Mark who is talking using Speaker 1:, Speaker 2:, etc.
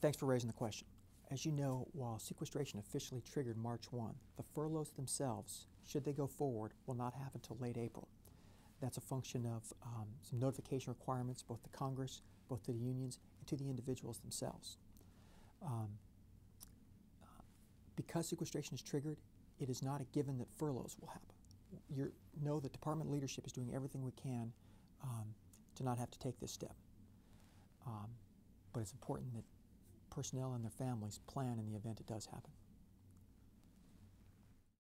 Speaker 1: Thanks for raising the question. As you know, while sequestration officially triggered March 1, the furloughs themselves, should they go forward, will not happen until late April. That's a function of um, some notification requirements, both to Congress, both to the unions, and to the individuals themselves. Um, because sequestration is triggered, it is not a given that furloughs will happen. You know that department leadership is doing everything we can um, to not have to take this step. Um, but it's important that personnel and their families plan in the event it does happen.